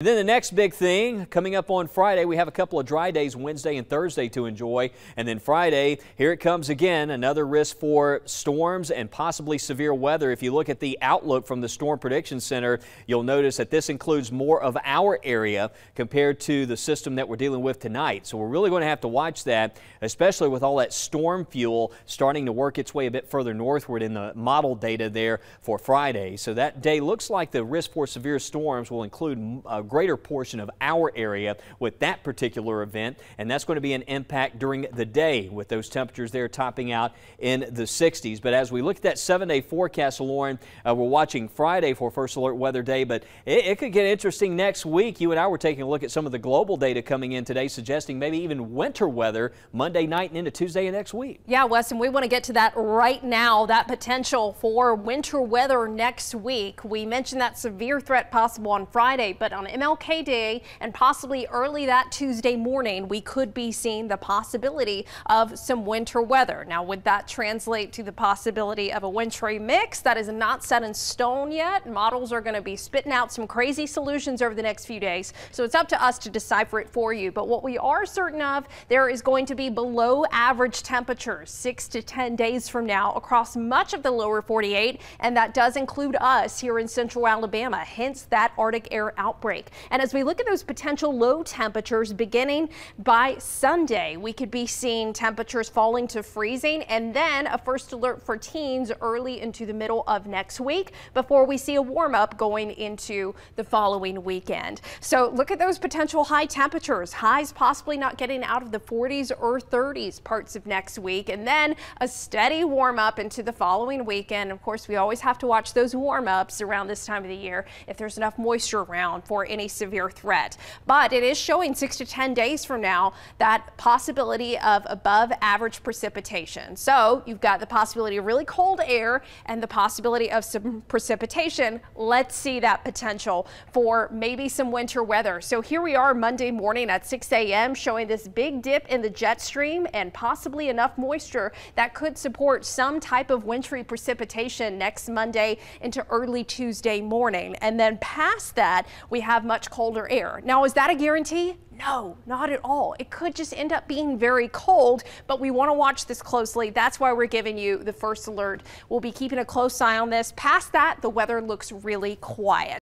Then the next big thing coming up on Friday, we have a couple of dry days Wednesday and Thursday to enjoy. And then Friday, here it comes again, another risk for storms and possibly severe weather. If you look at the outlook from the Storm Prediction Center, you'll notice that this includes more of our area compared to the system that we're dealing with tonight. So we're really going to have to watch that, especially with all that storm fuel starting to work its way a bit further northward in the model data there for Friday. So that day looks like the risk for severe storms will include uh, greater portion of our area with that particular event, and that's going to be an impact during the day with those temperatures there topping out in the 60s. But as we look at that seven-day forecast, Lauren, uh, we're watching Friday for First Alert Weather Day, but it, it could get interesting next week. You and I were taking a look at some of the global data coming in today, suggesting maybe even winter weather Monday night and into Tuesday of next week. Yeah, Weston, we want to get to that right now, that potential for winter weather next week. We mentioned that severe threat possible on Friday, but on MLK Day and possibly early that Tuesday morning, we could be seeing the possibility of some winter weather. Now, would that translate to the possibility of a wintry mix? That is not set in stone yet. Models are going to be spitting out some crazy solutions over the next few days, so it's up to us to decipher it for you. But what we are certain of, there is going to be below average temperatures six to 10 days from now across much of the lower 48, and that does include us here in central Alabama, hence that Arctic air outbreak. And as we look at those potential low temperatures beginning by Sunday, we could be seeing temperatures falling to freezing and then a first alert for teens early into the middle of next week before we see a warm up going into the following weekend. So look at those potential high temperatures, highs possibly not getting out of the 40s or 30s parts of next week, and then a steady warm up into the following weekend. Of course, we always have to watch those warm ups around this time of the year if there's enough moisture around for any severe threat. But it is showing six to 10 days from now that possibility of above average precipitation. So you've got the possibility of really cold air and the possibility of some precipitation. Let's see that potential for maybe some winter weather. So here we are Monday morning at 6 a.m. showing this big dip in the jet stream and possibly enough moisture that could support some type of wintry precipitation next Monday into early Tuesday morning. And then past that, we have much colder air. Now, is that a guarantee? No, not at all. It could just end up being very cold, but we want to watch this closely. That's why we're giving you the first alert. We'll be keeping a close eye on this. Past that, the weather looks really quiet.